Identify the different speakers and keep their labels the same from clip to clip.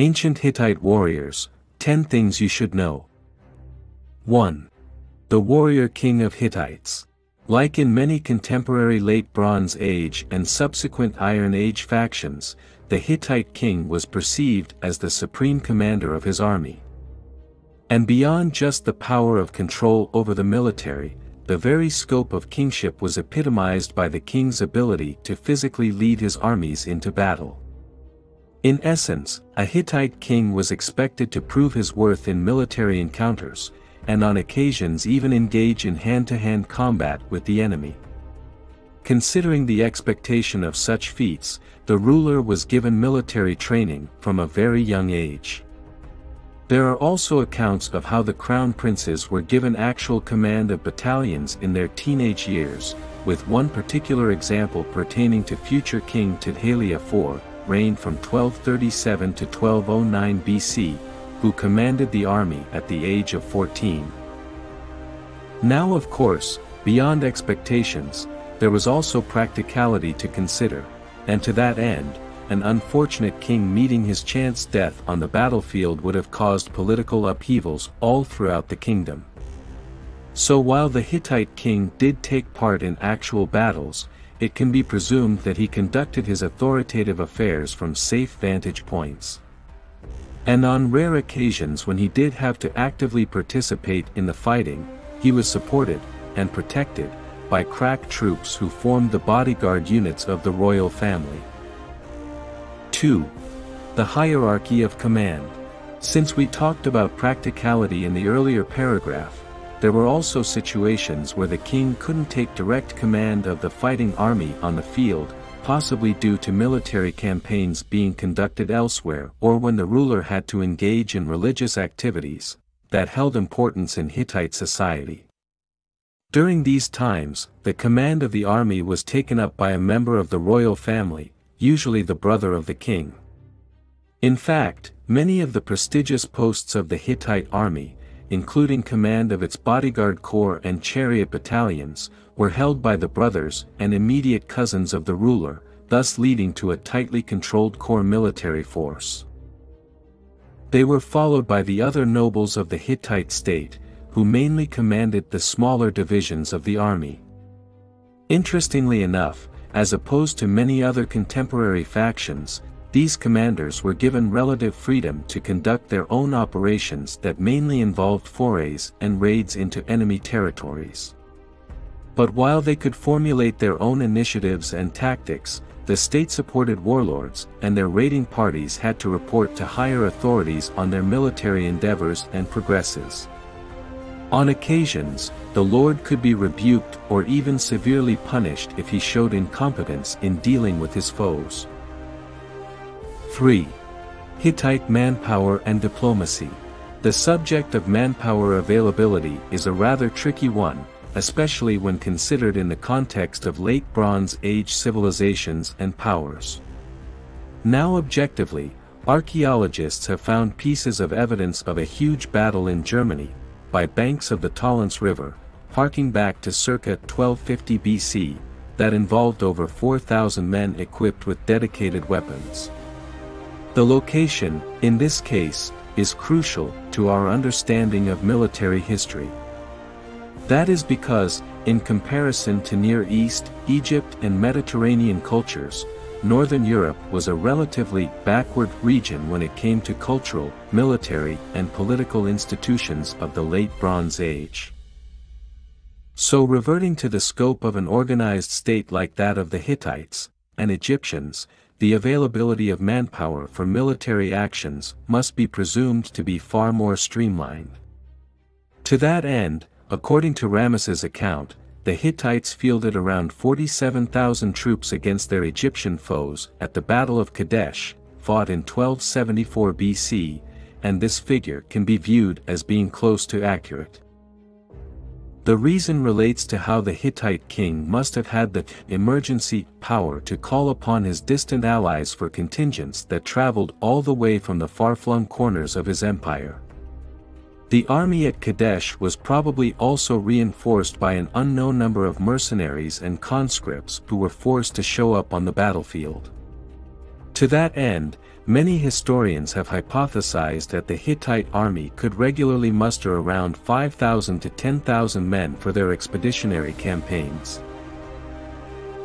Speaker 1: Ancient Hittite Warriors, 10 Things You Should Know. 1. The Warrior King of Hittites. Like in many contemporary Late Bronze Age and subsequent Iron Age factions, the Hittite king was perceived as the supreme commander of his army. And beyond just the power of control over the military, the very scope of kingship was epitomized by the king's ability to physically lead his armies into battle. In essence, a Hittite king was expected to prove his worth in military encounters, and on occasions even engage in hand-to-hand -hand combat with the enemy. Considering the expectation of such feats, the ruler was given military training from a very young age. There are also accounts of how the crown princes were given actual command of battalions in their teenage years, with one particular example pertaining to future King Tudhaliya IV, reigned from 1237 to 1209 BC, who commanded the army at the age of 14. Now of course, beyond expectations, there was also practicality to consider, and to that end, an unfortunate king meeting his chance death on the battlefield would have caused political upheavals all throughout the kingdom. So while the Hittite king did take part in actual battles, it can be presumed that he conducted his authoritative affairs from safe vantage points. And on rare occasions when he did have to actively participate in the fighting, he was supported, and protected, by crack troops who formed the bodyguard units of the royal family. 2. The Hierarchy of Command. Since we talked about practicality in the earlier paragraph, there were also situations where the king couldn't take direct command of the fighting army on the field, possibly due to military campaigns being conducted elsewhere or when the ruler had to engage in religious activities that held importance in Hittite society. During these times, the command of the army was taken up by a member of the royal family, usually the brother of the king. In fact, many of the prestigious posts of the Hittite army, including command of its bodyguard corps and chariot battalions, were held by the brothers and immediate cousins of the ruler, thus leading to a tightly controlled core military force. They were followed by the other nobles of the Hittite state, who mainly commanded the smaller divisions of the army. Interestingly enough, as opposed to many other contemporary factions, these commanders were given relative freedom to conduct their own operations that mainly involved forays and raids into enemy territories. But while they could formulate their own initiatives and tactics, the state-supported warlords and their raiding parties had to report to higher authorities on their military endeavors and progresses. On occasions, the Lord could be rebuked or even severely punished if he showed incompetence in dealing with his foes. 3. Hittite manpower and diplomacy. The subject of manpower availability is a rather tricky one, especially when considered in the context of late Bronze Age civilizations and powers. Now objectively, archaeologists have found pieces of evidence of a huge battle in Germany, by banks of the Tollense River, harking back to circa 1250 BC, that involved over 4,000 men equipped with dedicated weapons. The location, in this case, is crucial to our understanding of military history. That is because, in comparison to Near East, Egypt and Mediterranean cultures, Northern Europe was a relatively backward region when it came to cultural, military, and political institutions of the Late Bronze Age. So reverting to the scope of an organized state like that of the Hittites, and Egyptians, the availability of manpower for military actions must be presumed to be far more streamlined. To that end, according to Ramesses' account, the Hittites fielded around 47,000 troops against their Egyptian foes at the Battle of Kadesh, fought in 1274 BC, and this figure can be viewed as being close to accurate. The reason relates to how the Hittite king must have had the emergency power to call upon his distant allies for contingents that traveled all the way from the far-flung corners of his empire. The army at Kadesh was probably also reinforced by an unknown number of mercenaries and conscripts who were forced to show up on the battlefield. To that end, Many historians have hypothesized that the Hittite army could regularly muster around 5,000 to 10,000 men for their expeditionary campaigns.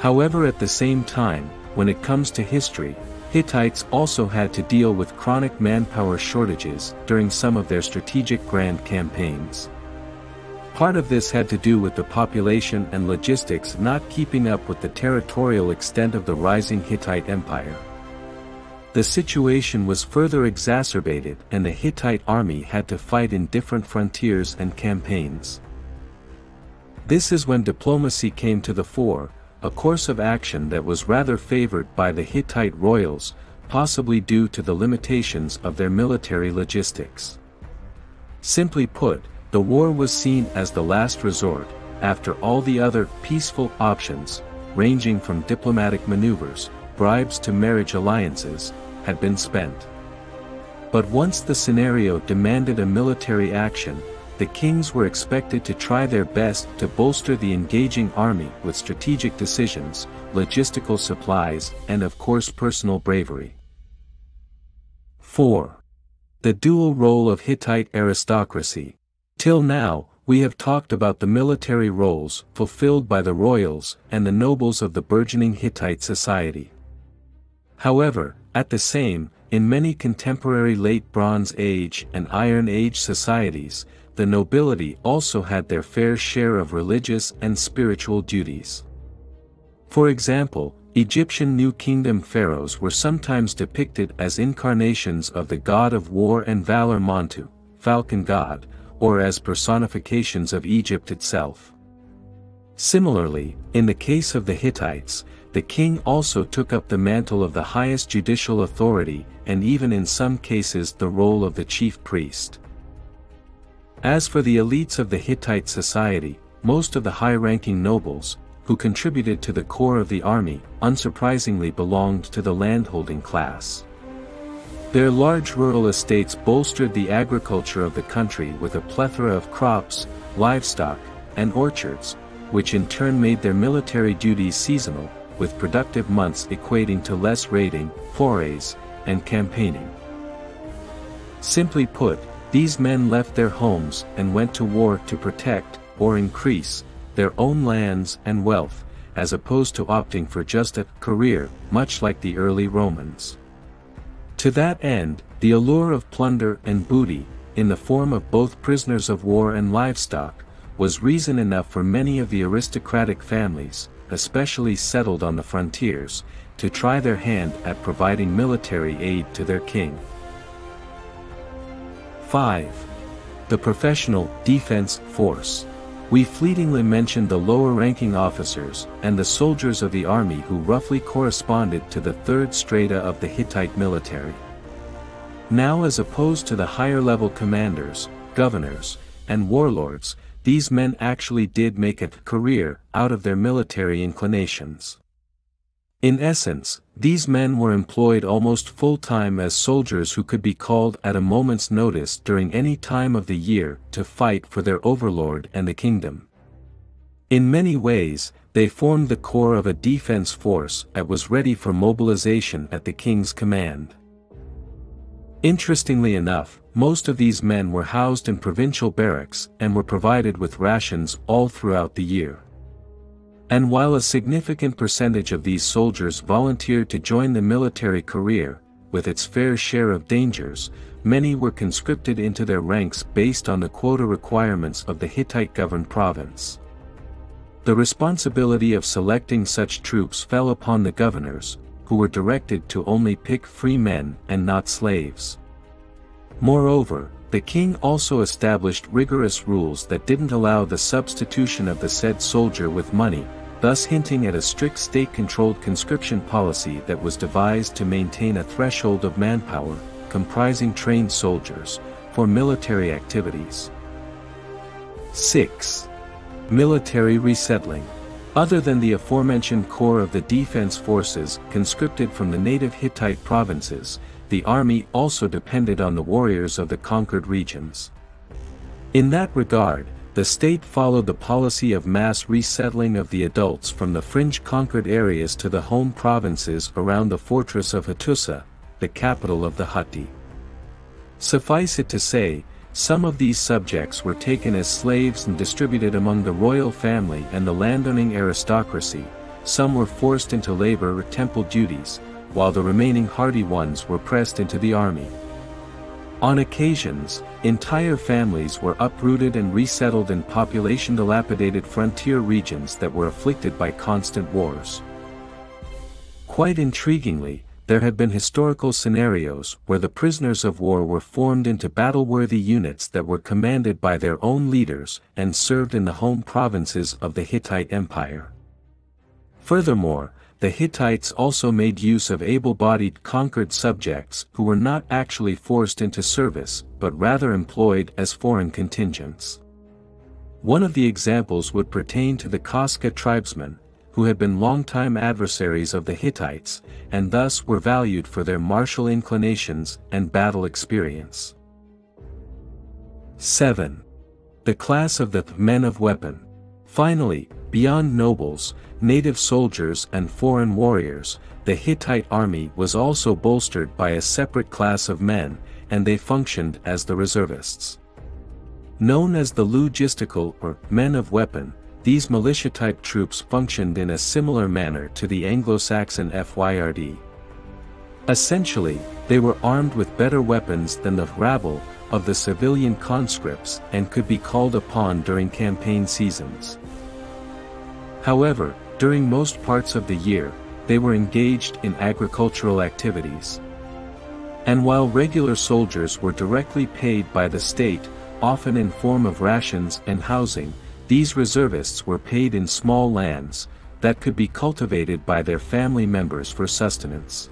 Speaker 1: However at the same time, when it comes to history, Hittites also had to deal with chronic manpower shortages during some of their strategic grand campaigns. Part of this had to do with the population and logistics not keeping up with the territorial extent of the rising Hittite Empire. The situation was further exacerbated and the Hittite army had to fight in different frontiers and campaigns. This is when diplomacy came to the fore, a course of action that was rather favored by the Hittite royals, possibly due to the limitations of their military logistics. Simply put, the war was seen as the last resort, after all the other peaceful options, ranging from diplomatic maneuvers, bribes to marriage alliances, had been spent. But once the scenario demanded a military action, the kings were expected to try their best to bolster the engaging army with strategic decisions, logistical supplies, and of course personal bravery. 4. The dual role of Hittite aristocracy. Till now, we have talked about the military roles fulfilled by the royals and the nobles of the burgeoning Hittite society. However, at the same, in many contemporary Late Bronze Age and Iron Age societies, the nobility also had their fair share of religious and spiritual duties. For example, Egyptian New Kingdom pharaohs were sometimes depicted as incarnations of the god of war and valor Montu, falcon god, or as personifications of Egypt itself. Similarly, in the case of the Hittites, the king also took up the mantle of the highest judicial authority and even in some cases the role of the chief priest. As for the elites of the Hittite society, most of the high-ranking nobles, who contributed to the core of the army, unsurprisingly belonged to the landholding class. Their large rural estates bolstered the agriculture of the country with a plethora of crops, livestock, and orchards, which in turn made their military duties seasonal, with productive months equating to less raiding, forays, and campaigning. Simply put, these men left their homes and went to war to protect, or increase, their own lands and wealth, as opposed to opting for just a career, much like the early Romans. To that end, the allure of plunder and booty, in the form of both prisoners of war and livestock, was reason enough for many of the aristocratic families, especially settled on the frontiers, to try their hand at providing military aid to their king. 5. The Professional Defense Force. We fleetingly mentioned the lower-ranking officers and the soldiers of the army who roughly corresponded to the third strata of the Hittite military. Now as opposed to the higher-level commanders, governors, and warlords, these men actually did make a career out of their military inclinations. In essence, these men were employed almost full-time as soldiers who could be called at a moment's notice during any time of the year to fight for their overlord and the kingdom. In many ways, they formed the core of a defense force that was ready for mobilization at the king's command. Interestingly enough, most of these men were housed in provincial barracks and were provided with rations all throughout the year. And while a significant percentage of these soldiers volunteered to join the military career, with its fair share of dangers, many were conscripted into their ranks based on the quota requirements of the Hittite-governed province. The responsibility of selecting such troops fell upon the governors, who were directed to only pick free men and not slaves. Moreover, the king also established rigorous rules that didn't allow the substitution of the said soldier with money, thus hinting at a strict state-controlled conscription policy that was devised to maintain a threshold of manpower, comprising trained soldiers, for military activities. 6. Military resettling. Other than the aforementioned core of the defense forces conscripted from the native Hittite provinces, the army also depended on the warriors of the conquered regions. In that regard, the state followed the policy of mass resettling of the adults from the fringe conquered areas to the home provinces around the fortress of Hattusa, the capital of the Hatti. Suffice it to say, some of these subjects were taken as slaves and distributed among the royal family and the landowning aristocracy, some were forced into labor or temple duties, while the remaining hardy ones were pressed into the army. On occasions, entire families were uprooted and resettled in population-dilapidated frontier regions that were afflicted by constant wars. Quite intriguingly, there have been historical scenarios where the prisoners of war were formed into battle-worthy units that were commanded by their own leaders and served in the home provinces of the Hittite Empire. Furthermore, the Hittites also made use of able-bodied conquered subjects who were not actually forced into service but rather employed as foreign contingents. One of the examples would pertain to the Kaska tribesmen, who had been longtime adversaries of the Hittites, and thus were valued for their martial inclinations and battle experience. 7. The class of the men of weapon. Finally, beyond nobles, native soldiers and foreign warriors, the Hittite army was also bolstered by a separate class of men, and they functioned as the reservists. Known as the logistical or men of weapon, these militia-type troops functioned in a similar manner to the Anglo-Saxon FYRD. Essentially, they were armed with better weapons than the rabble of the civilian conscripts and could be called upon during campaign seasons. However, during most parts of the year, they were engaged in agricultural activities. And while regular soldiers were directly paid by the state, often in form of rations and housing, these reservists were paid in small lands, that could be cultivated by their family members for sustenance.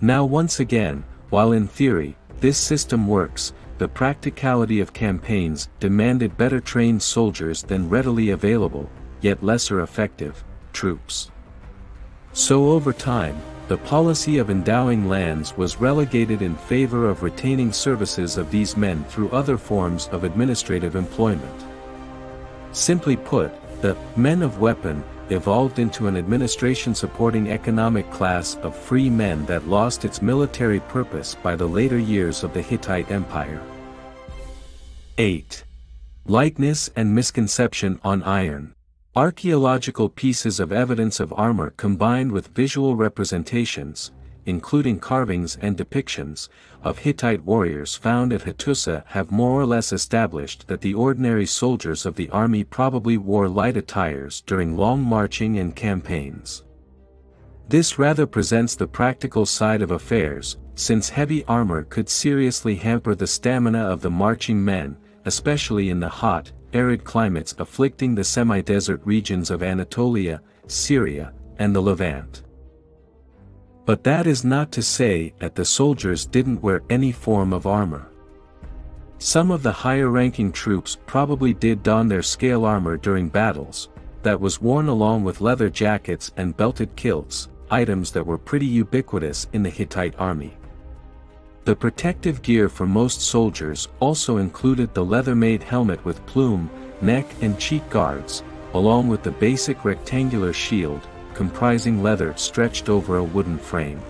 Speaker 1: Now once again, while in theory, this system works, the practicality of campaigns demanded better trained soldiers than readily available, yet lesser effective, troops. So over time, the policy of endowing lands was relegated in favor of retaining services of these men through other forms of administrative employment. Simply put, the men of weapon evolved into an administration supporting economic class of free men that lost its military purpose by the later years of the Hittite Empire. 8. Likeness and misconception on iron. Archaeological pieces of evidence of armor combined with visual representations, including carvings and depictions, of Hittite warriors found at Hattusa have more or less established that the ordinary soldiers of the army probably wore light attires during long marching and campaigns. This rather presents the practical side of affairs, since heavy armor could seriously hamper the stamina of the marching men, especially in the hot, arid climates afflicting the semi-desert regions of Anatolia, Syria, and the Levant. But that is not to say that the soldiers didn't wear any form of armor. Some of the higher-ranking troops probably did don their scale armor during battles, that was worn along with leather jackets and belted kilts, items that were pretty ubiquitous in the Hittite army. The protective gear for most soldiers also included the leather-made helmet with plume, neck and cheek guards, along with the basic rectangular shield, comprising leather stretched over a wooden frame.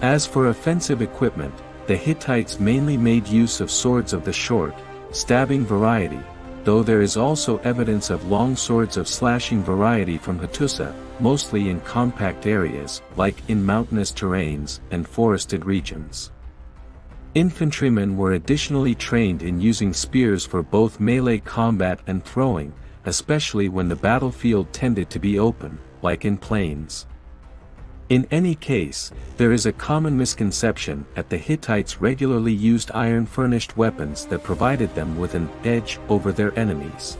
Speaker 1: As for offensive equipment, the Hittites mainly made use of swords of the short, stabbing variety, though there is also evidence of long swords of slashing variety from Hattusa, mostly in compact areas, like in mountainous terrains and forested regions. Infantrymen were additionally trained in using spears for both melee combat and throwing, especially when the battlefield tended to be open, like in plains. In any case, there is a common misconception that the Hittites regularly used iron-furnished weapons that provided them with an edge over their enemies.